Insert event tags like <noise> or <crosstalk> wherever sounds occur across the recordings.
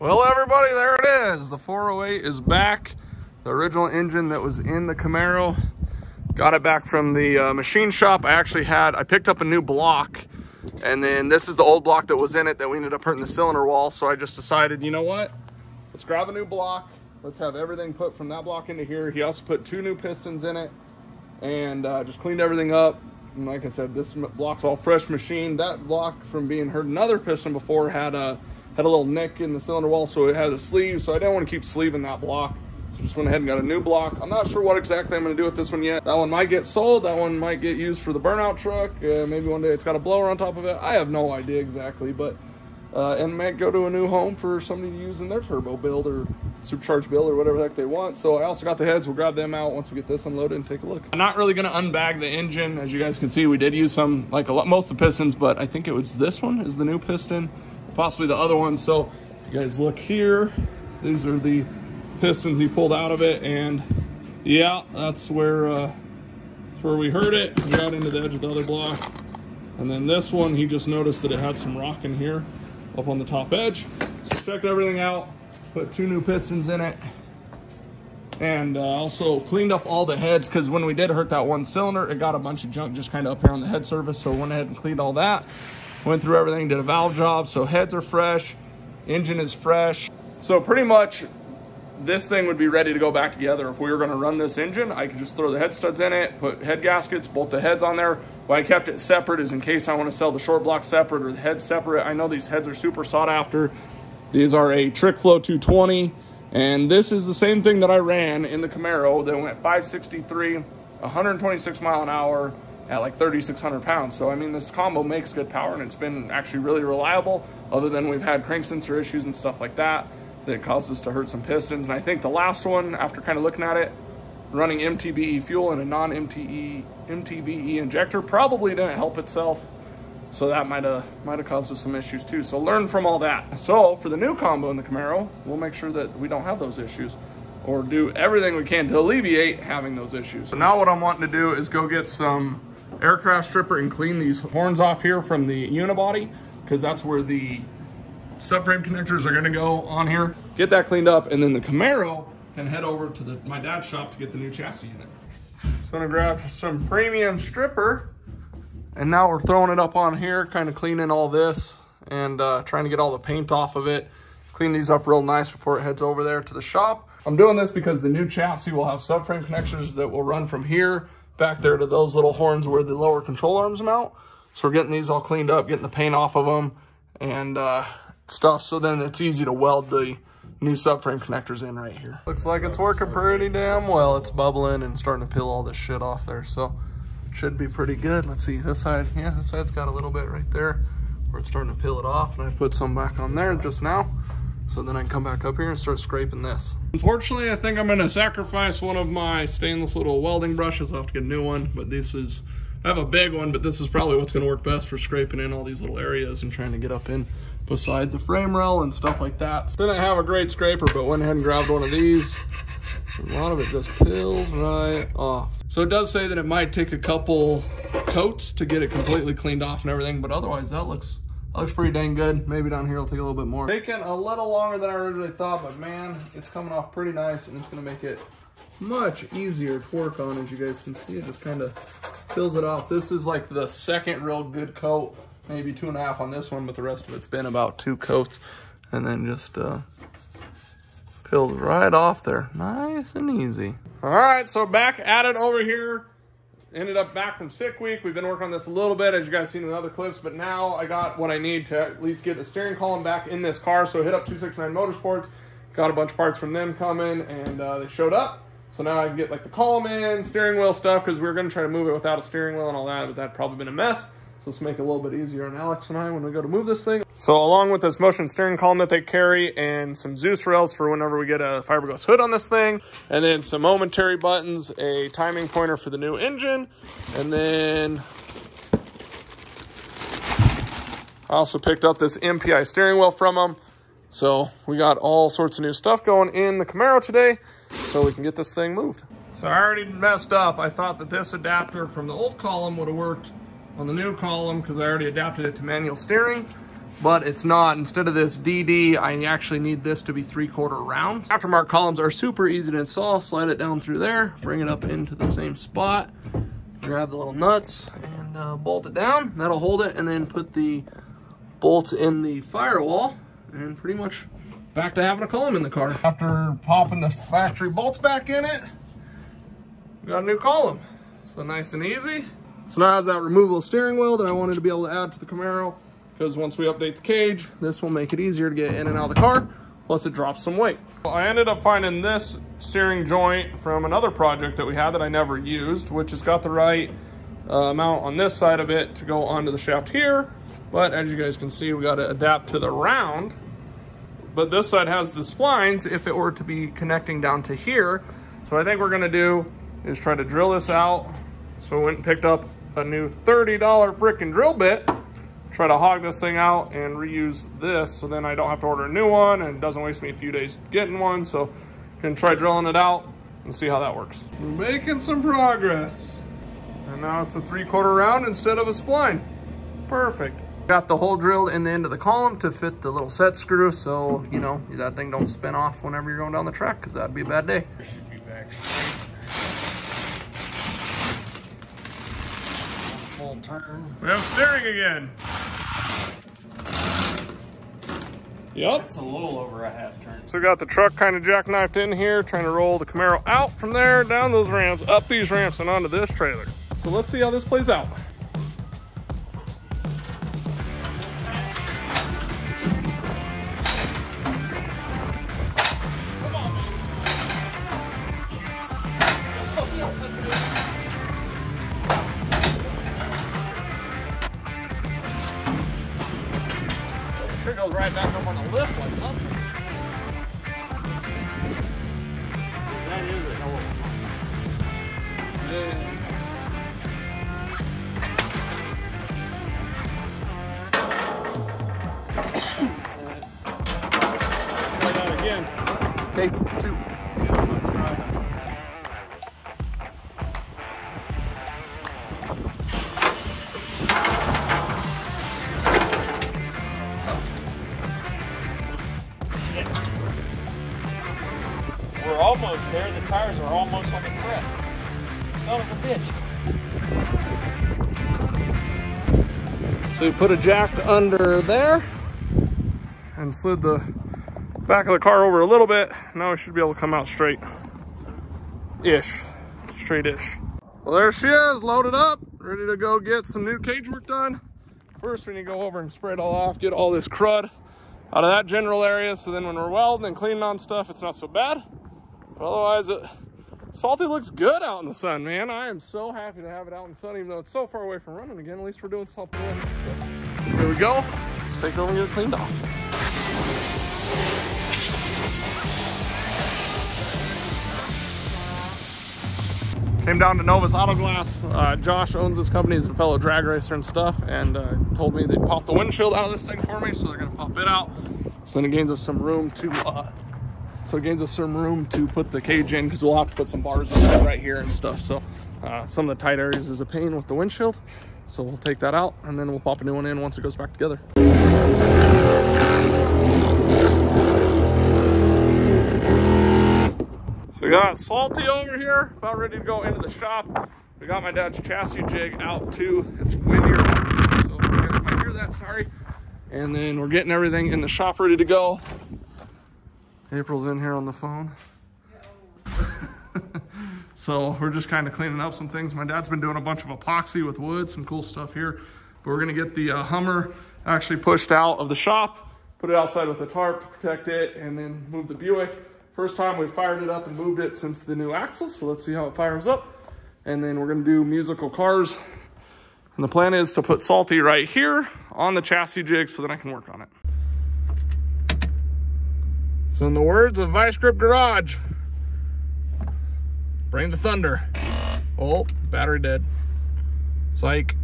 Well, everybody, there it is. The 408 is back. The original engine that was in the Camaro. Got it back from the uh, machine shop. I actually had, I picked up a new block and then this is the old block that was in it that we ended up hurting the cylinder wall. So I just decided, you know what? Let's grab a new block. Let's have everything put from that block into here. He also put two new pistons in it and uh, just cleaned everything up. And like I said, this block's all fresh machine. That block from being hurt another piston before had a had a little nick in the cylinder wall, so it had a sleeve. So I didn't want to keep sleeving that block. So just went ahead and got a new block. I'm not sure what exactly I'm going to do with this one yet. That one might get sold. That one might get used for the burnout truck. Uh, maybe one day it's got a blower on top of it. I have no idea exactly, but uh, and might go to a new home for somebody to use in their turbo build or supercharged build or whatever the heck they want. So I also got the heads. We'll grab them out once we get this unloaded and take a look. I'm not really going to unbag the engine. As you guys can see, we did use some, like a lot, most of the pistons, but I think it was this one is the new piston, possibly the other one. So you guys look here, these are the pistons he pulled out of it. And yeah, that's where, uh, that's where we heard it. We got into the edge of the other block. And then this one, he just noticed that it had some rock in here up on the top edge. So checked everything out, put two new pistons in it, and uh, also cleaned up all the heads because when we did hurt that one cylinder, it got a bunch of junk just kind of up here on the head surface. So went ahead and cleaned all that. Went through everything, did a valve job. So heads are fresh, engine is fresh. So pretty much this thing would be ready to go back together. If we were gonna run this engine, I could just throw the head studs in it, put head gaskets, bolt the heads on there. Why I kept it separate is in case I wanna sell the short block separate or the heads separate. I know these heads are super sought after. These are a Trick Flow 220, and this is the same thing that I ran in the Camaro that went 563, 126 mile an hour at like 3,600 pounds. So, I mean, this combo makes good power and it's been actually really reliable other than we've had crank sensor issues and stuff like that that caused us to hurt some pistons. And I think the last one, after kind of looking at it, running MTBE fuel and a non-MTE MTBE injector probably didn't help itself. So that might have might have caused us some issues too. So learn from all that. So for the new combo in the Camaro, we'll make sure that we don't have those issues or do everything we can to alleviate having those issues. So now what I'm wanting to do is go get some aircraft stripper and clean these horns off here from the unibody because that's where the subframe connectors are gonna go on here. Get that cleaned up, and then the Camaro can head over to the my dad's shop to get the new chassis in it. So I'm gonna grab some premium stripper, and now we're throwing it up on here, kind of cleaning all this, and uh, trying to get all the paint off of it. Clean these up real nice before it heads over there to the shop. I'm doing this because the new chassis will have subframe connectors that will run from here back there to those little horns where the lower control arms mount. So we're getting these all cleaned up, getting the paint off of them, and uh, stuff. So then it's easy to weld the new subframe connectors in right here. Looks like it's working pretty damn well. It's bubbling and starting to peel all this shit off there. So it should be pretty good. Let's see this side. Yeah, this side's got a little bit right there where it's starting to peel it off. And I put some back on there just now. So then I can come back up here and start scraping this. Unfortunately, I think I'm gonna sacrifice one of my stainless little welding brushes. I'll have to get a new one, but this is, I have a big one, but this is probably what's gonna work best for scraping in all these little areas and trying to get up in beside the frame rail and stuff like that. Didn't have a great scraper, but went ahead and grabbed one of these. A lot of it just peels right off. So it does say that it might take a couple coats to get it completely cleaned off and everything, but otherwise that looks looks pretty dang good. Maybe down here it'll take a little bit more. Taking a little longer than I originally thought, but man, it's coming off pretty nice and it's gonna make it much easier to work on as you guys can see. It just kind of fills it off. This is like the second real good coat maybe two and a half on this one, but the rest of it's been about two coats. And then just uh, peeled right off there. Nice and easy. All right, so back at it over here. Ended up back from sick week. We've been working on this a little bit, as you guys seen in other clips, but now I got what I need to at least get the steering column back in this car. So hit up 269 Motorsports, got a bunch of parts from them coming, and uh, they showed up. So now I can get like the column in, steering wheel stuff, because we were going to try to move it without a steering wheel and all that, but that'd probably been a mess. So let's make it a little bit easier on Alex and I when we go to move this thing. So along with this motion steering column that they carry and some Dzus rails for whenever we get a fiberglass hood on this thing, and then some momentary buttons, a timing pointer for the new engine, and then I also picked up this MPI steering wheel from them. So we got all sorts of new stuff going in the Camaro today so we can get this thing moved. So I already messed up. I thought that this adapter from the old column would have worked on the new column because I already adapted it to manual steering. but it's not. Instead of this DD, I actually need this to be three quarter round. Aftermarket columns are super easy to install. Slide it down through there, bring it up into the same spot, grab the little nuts and uh, bolt it down. That'll hold it and then put the bolts in the firewall and pretty much back to having a column in the car. After popping the factory bolts back in it, we got a new column. So nice and easy. So now has that removable steering wheel that I wanted to be able to add to the Camaro because once we update the cage, this will make it easier to get in and out of the car, plus it drops some weight. Well, I ended up finding this steering joint from another project that we had that I never used, which has got the right uh, on this side of it to go onto the shaft here. But as you guys can see, we got to adapt to the round. But this side has the splines if it were to be connecting down to here. So I think we're gonna do is try to drill this out. So we went and picked up a new $30 freaking drill bit, try to hog this thing out and reuse this so then I don't have to order a new one and it doesn't waste me a few days getting one. So can try drilling it out and see how that works. We're making some progress. And now it's a three quarter round instead of a spline. Perfect. Got the hole drilled in the end of the column to fit the little set screw so, you know, that thing don't spin off whenever you're going down the track because that'd be a bad day. Should be back Full turn. We have steering again. Yep. That's a little over a half turn. So we got the truck kind of jackknifed in here, trying to roll the Camaro out from there, down those ramps, up these ramps, and onto this trailer. So let's see how this plays out. There. The tires are almost on the crest. Son of a bitch. So we put a jack under there and slid the back of the car over a little bit. Now we should be able to come out straight. Ish. Straight-ish. Well, there she is, loaded up, ready to go get some new cage work done. First, we need to go over and spray it all off, get all this crud out of that general area, so then when we're welding and cleaning on stuff, it's not so bad. But otherwise, it, Salty looks good out in the sun, man. I am so happy to have it out in the sun, even though it's so far away from running again. At least we're doing something. So, here we go. Let's take it over and get it cleaned off. Came down to Novus Auto Glass. Uh, Josh owns this company. He's a fellow drag racer and stuff, and uh, told me they'd pop the windshield out of this thing for me, so they're gonna pop it out. So then it gains us some room to, uh, so it gains us some room to put the cage in because we'll have to put some bars there right here and stuff. So uh, some of the tight areas is a pain with the windshield. So we'll take that out and then we'll pop a new one in once it goes back together. So we got Salty over here, about ready to go into the shop. We got my dad's chassis jig out too. It's windier, so you guys hear that, sorry. And then we're getting everything in the shop ready to go. April's in here on the phone. <laughs> so we're just kind of cleaning up some things. My dad's been doing a bunch of epoxy with wood, some cool stuff here. But we're gonna get the uh, Hummer actually pushed out of the shop, put it outside with a tarp to protect it, and then move the Buick. First time we fired it up and moved it since the new axle, so let's see how it fires up. And then we're gonna do musical cars. And the plan is to put Salty right here on the chassis jig so that I can work on it. So in the words of Vice Grip Garage, bring the thunder. Oh, battery dead. Psych.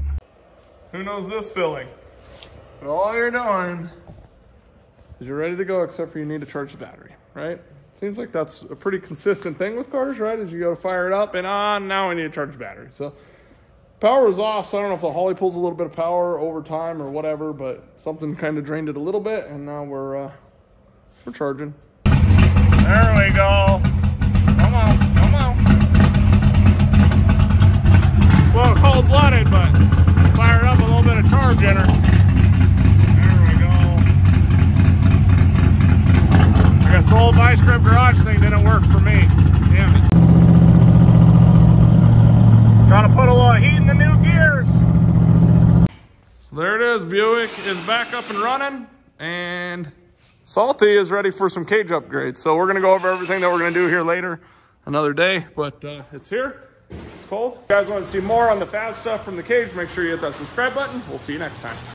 Who knows this feeling? But all you're doing is you're ready to go except for you need to charge the battery, right? Seems like that's a pretty consistent thing with cars, right? As you go to fire it up and on, now I need to charge the battery. So Power was off, so I don't know if the Holley pulls a little bit of power over time or whatever, but something kind of drained it a little bit, and now we're uh, we're charging. There we go. Come on, come on. A little cold blooded, but fired up a little bit of charge in her. There we go. I guess the old vice grip garage thing didn't work for me. Damn it. Gotta put a little heat in the new gears. There it is. Buick is back up and running, and Salty is ready for some cage upgrades. So we're gonna go over everything that we're gonna do here later, another day. But uh, it's here. It's cold. If you guys want to see more on the fab stuff from the cage, make sure you hit that subscribe button. We'll see you next time.